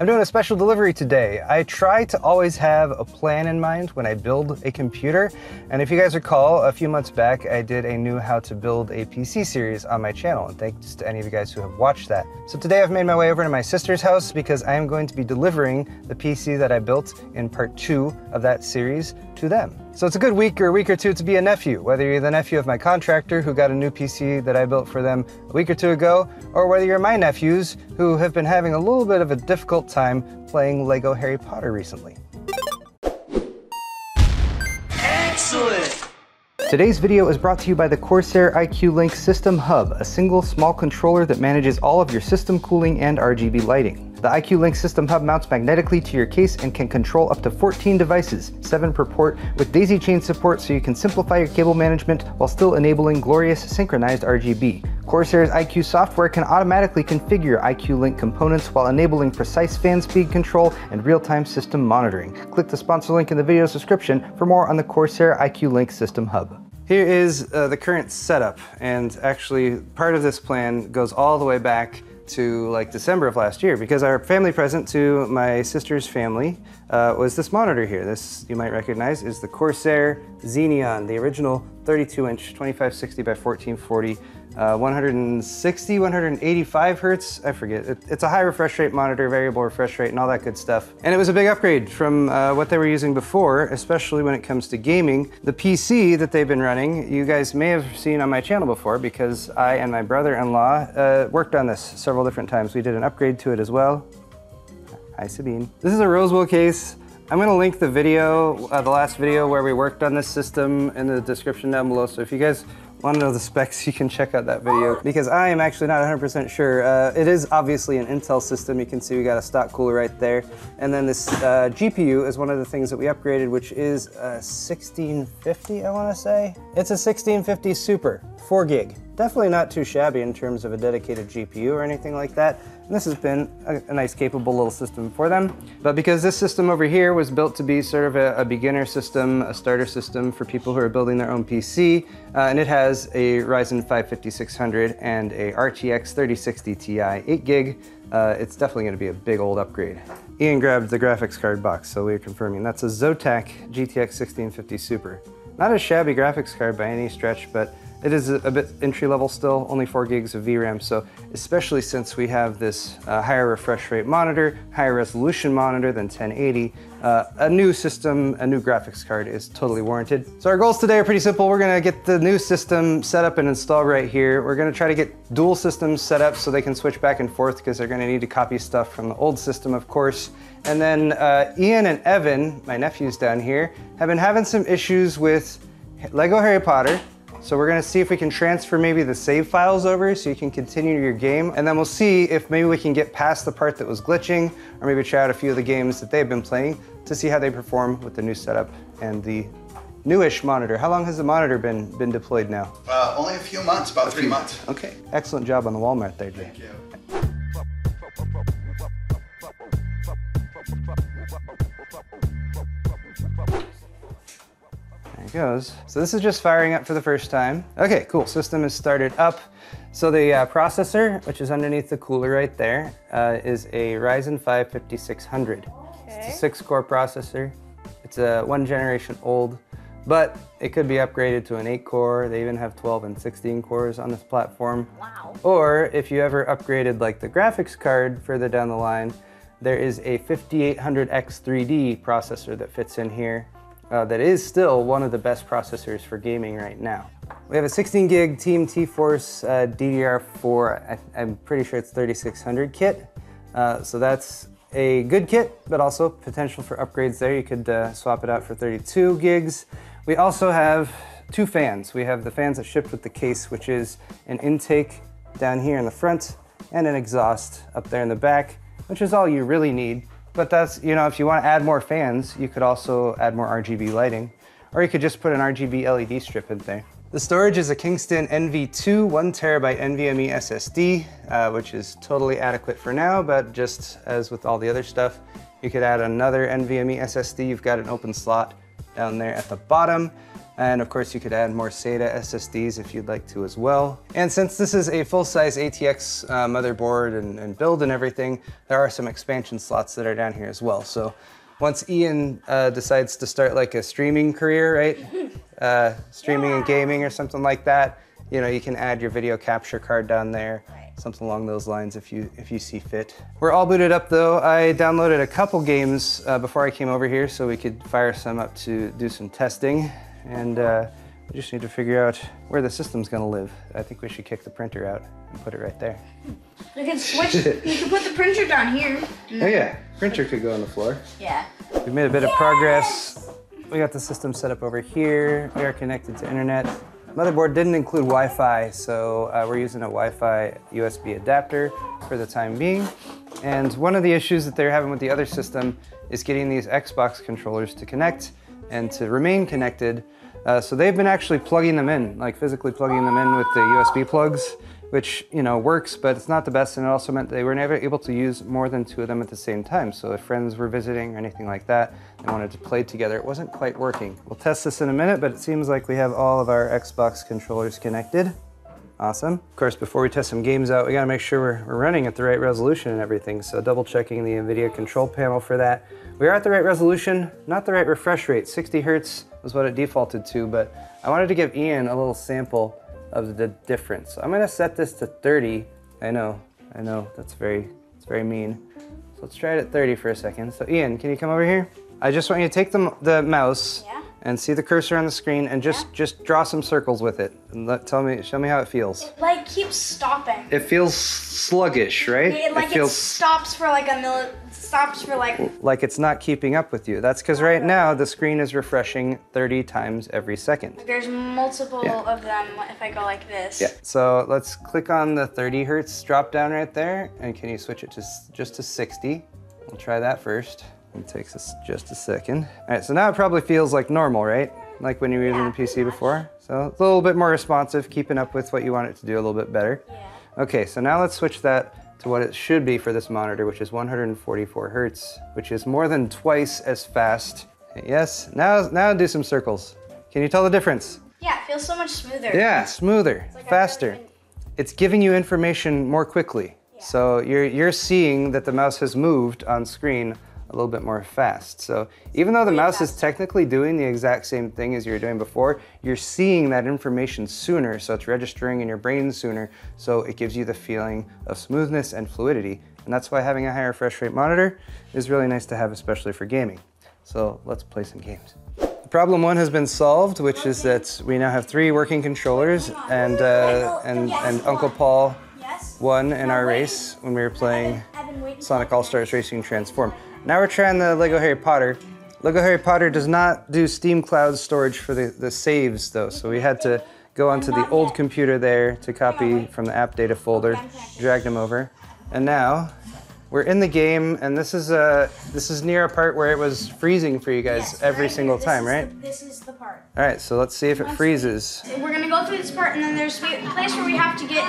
I'm doing a special delivery today. I try to always have a plan in mind when I build a computer. And if you guys recall, a few months back, I did a new how to build a PC series on my channel. And thanks to any of you guys who have watched that. So today I've made my way over to my sister's house because I am going to be delivering the PC that I built in part two of that series to them. So it's a good week or a week or two to be a nephew, whether you're the nephew of my contractor who got a new PC that I built for them a week or two ago, or whether you're my nephews who have been having a little bit of a difficult time playing Lego Harry Potter recently. Excellent! Today's video is brought to you by the Corsair iCUE Link System Hub, a single small controller that manages all of your system cooling and RGB lighting. The iCUE Link System Hub mounts magnetically to your case and can control up to 14 devices, 7 per port, with daisy chain support so you can simplify your cable management while still enabling glorious synchronized RGB. Corsair's iCUE software can automatically configure iCUE Link components while enabling precise fan speed control and real-time system monitoring. Click the sponsor link in the video description for more on the Corsair iCUE Link System Hub. Here is uh, the current setup, and actually part of this plan goes all the way back to like December of last year because our family present to my sister's family uh, was this monitor here. This, you might recognize, is the Corsair Xeneon, the original 32 inch 2560 by 1440 uh, 160, 185 hertz, I forget. It, it's a high refresh rate monitor, variable refresh rate, and all that good stuff. And it was a big upgrade from uh, what they were using before, especially when it comes to gaming. The PC that they've been running, you guys may have seen on my channel before because I and my brother-in-law uh, worked on this several different times. We did an upgrade to it as well. Hi, Sabine. This is a Rosewill case. I'm gonna link the video, uh, the last video where we worked on this system in the description down below. So if you guys want to know the specs, you can check out that video because I am actually not 100% sure. Uh, it is obviously an Intel system. You can see we got a stock cooler right there. And then this uh, GPU is one of the things that we upgraded, which is a 1650, I want to say. It's a 1650 Super, 4 gig. Definitely not too shabby in terms of a dedicated GPU or anything like that. And this has been a, a, nice capable little system for them. But because this system over here was built to be sort of a, a beginner system, a starter system for people who are building their own PC, uh, and it has a Ryzen 5 5600 and a RTX 3060 Ti 8 gig, uh, it's definitely gonna be a big old upgrade. Ian grabbed the graphics card box, so we're confirming. That's a Zotac GTX 1650 Super. Not a shabby graphics card by any stretch, but it is a bit entry level still, only 4 gigs of VRAM, so especially since we have this uh, higher refresh rate monitor, higher resolution monitor than 1080, uh, a new system, a new graphics card is totally warranted. So our goals today are pretty simple. We're gonna get the new system set up and installed right here. We're gonna try to get dual systems set up so they can switch back and forth because they're gonna need to copy stuff from the old system, of course. And then uh, Ian and Evan, my nephews down here, have been having some issues with Lego Harry Potter, so we're gonna see if we can transfer maybe the save files over so you can continue your game. And then we'll see if maybe we can get past the part that was glitching or maybe try out a few of the games that they've been playing to see how they perform with the new setup and the newish monitor. How long has the monitor been been deployed now? Uh, only a few months, about a three months. Okay, excellent job on the Walmart there, Jay. Thank you. Goes. So this is just firing up for the first time. Okay, cool, system is started up. So the uh, processor, which is underneath the cooler right there, uh, is a Ryzen 5 5600. Okay. It's a six core processor. It's a one generation old, but it could be upgraded to an eight core. They even have 12 and 16 cores on this platform. Wow. Or if you ever upgraded like the graphics card further down the line, there is a 5800X3D processor that fits in here uh, that is still one of the best processors for gaming right now. We have a 16 gig Team T-Force uh, DDR4, I, am pretty sure it's 3600 kit. Uh, so that's a good kit, but also potential for upgrades there. You could uh, swap it out for 32 gigs. We also have two fans. We have the fans that shipped with the case, which is an intake down here in the front and an exhaust up there in the back, which is all you really need. But that's, you know, if you want to add more fans, you could also add more RGB lighting. Or you could just put an RGB LED strip in there. The storage is a Kingston NV2 one terabyte NVMe SSD, uh, which is totally adequate for now, but just as with all the other stuff, you could add another NVMe SSD. You've got an open slot down there at the bottom. And of course, you could add more SATA SSDs if you'd like to as well. And since this is a full-size ATX uh, motherboard and, and, build and everything, there are some expansion slots that are down here as well. So once Ian uh, decides to start like a streaming career, right? Uh, streaming and gaming or something like that, you know, you can add your video capture card down there something along those lines if you if you see fit. We're all booted up though. I downloaded a couple games uh, before I came over here so we could fire some up to do some testing. And uh, we just need to figure out where the system's gonna live. I think we should kick the printer out and put it right there. You can switch, you can put the printer down here. Oh yeah, printer could go on the floor. Yeah. We've made a bit of progress. We got the system set up over here. We are connected to internet. Motherboard didn't include Wi-Fi, so uh, we're using a Wi-Fi USB adapter for the time being. And one of the issues that they're having with the other system is getting these Xbox controllers to connect and to remain connected. Uh, so they've been actually plugging them in, like physically plugging them in with the USB plugs which you know works, but it's not the best, and it also meant they were never able to use more than two of them at the same time. So if friends were visiting or anything like that, they wanted to play together, it wasn't quite working. We'll test this in a minute, but it seems like we have all of our Xbox controllers connected. Awesome. Of course, before we test some games out, we gotta make sure we're, we're running at the right resolution and everything. So double checking the NVIDIA control panel for that. We are at the right resolution, not the right refresh rate. 60 hertz was what it defaulted to, but I wanted to give Ian a little sample of the difference. I'm gonna set this to 30. I know, I know, that's very, it's very mean. So let's try it at 30 for a second. So Ian, can you come over here? I just want you to take the, the mouse yeah. And see the cursor on the screen and just, yeah. just draw some circles with it. And let, tell me, show me how it feels. It like keeps stopping. It feels sluggish, right? It, like it, feels... it stops for like a milli stops for like like it's not keeping up with you. That's because right now the screen is refreshing 30 times every second. There's multiple yeah. of them if I go like this. Yeah. So let's click on the 30 hertz drop down right there, and can you switch it to just to 60? We'll try that first. It takes us just a second. All right, so now it probably feels like normal, right? Like when you were using yeah, the PC before. So it's a little bit more responsive, keeping up with what you want it to do a little bit better. Yeah. Okay, so now let's switch that to what it should be for this monitor, which is 144 hertz, which is more than twice as fast. Yes, now, now do some circles. Can you tell the difference? Yeah, it feels so much smoother. Yeah, smoother, like faster. It's giving you information more quickly. Yeah. So you're, you're seeing that the mouse has moved on screen a little bit more fast. So even though the mouse is technically doing the exact same thing as you were doing before, you're seeing that information sooner, so it's registering in your brain sooner, so it gives you the feeling of smoothness and fluidity. And that's why having a higher refresh rate monitor is really nice to have, especially for gaming. So let's play some games. Problem one has been solved, which is that we now have three working controllers and, uh, and, and Uncle Paul won in our race when we were playing Sonic All-Stars Racing Transform. Now we're trying the Lego Harry Potter. Lego Harry Potter does not do Steam Cloud storage for the, the saves though, so we had to go onto the old computer there to copy from the app data folder, drag them over. And now we're in the game, and this is uh, this is near a part where it was freezing for you guys yes, every right single time, right? The, this is the part. All right, so let's see if it freezes. We're gonna go through this part, and then there's a place where we have to get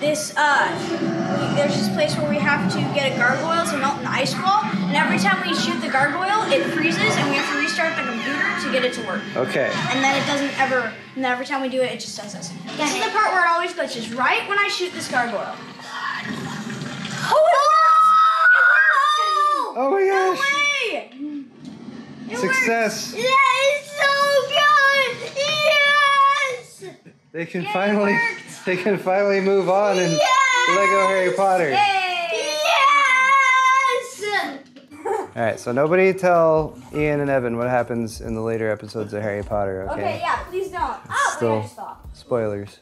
this, uh, there's this place where we have to get a gargoyle to melt an ice wall, and every time we shoot the gargoyle, it freezes, and we have to restart the computer to get it to work. Okay. And then it doesn't ever, and then every time we do it, it just does this. This is the part where it always glitches, right when I shoot this gargoyle. Oh, it works! Oh my gosh! No way! Success! Works. That is so good! Yes! They can finally they can finally move on and yes! Lego Harry Potter. Yes! All right, so nobody tell Ian and Evan what happens in the later episodes of Harry Potter, okay? Okay, yeah, please don't. Oh, Still spoilers.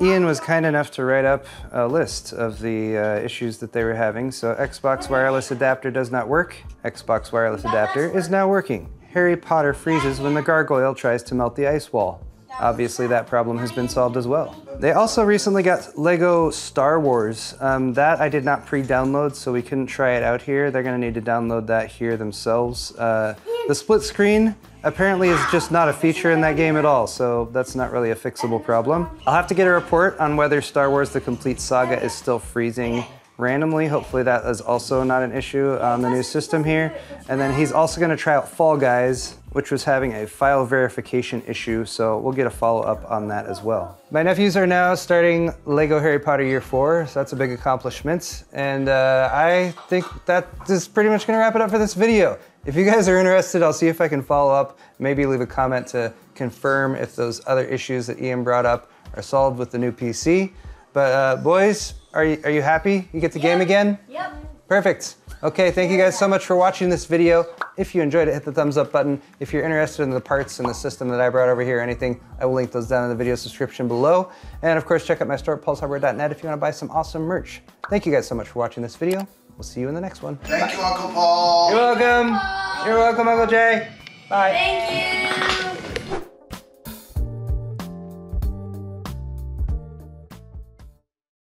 Ian was kind enough to write up a list of the uh, issues that they were having. So Xbox wireless adapter does not work. Xbox wireless adapter is now working. Harry Potter freezes when the gargoyle tries to melt the ice wall. Obviously that problem has been solved as well. They also recently got Lego Star Wars. Um, that I did not pre-download, so we couldn't try it out here. They're gonna need to download that here themselves. Uh, the split screen apparently is just not a feature in that game at all, so that's not really a fixable problem. I'll have to get a report on whether Star Wars The Complete Saga is still freezing randomly. Hopefully that is also not an issue on the new system here. And then he's also gonna try out Fall Guys, which was having a file verification issue, so we'll get a follow-up on that as well. My nephews are now starting Lego Harry Potter Year 4, so that's a big accomplishment. And uh, I think that is pretty much gonna wrap it up for this video. If you guys are interested, I'll see if I can follow up, maybe leave a comment to confirm if those other issues that Ian brought up are solved with the new PC. But uh, boys, are you, are you happy you get the game again? Yep. Perfect. Okay, thank you guys so much for watching this video. If you enjoyed it, hit the thumbs up button. If you're interested in the parts and the system that I brought over here or anything, I will link those down in the video description below. And of course, check out my store at paulshardware.net if you want to buy some awesome merch. Thank you guys so much for watching this video. We'll see you in the next one. Thank you, Uncle Paul. You're welcome. You're welcome, Uncle Jay. Bye. Thank you.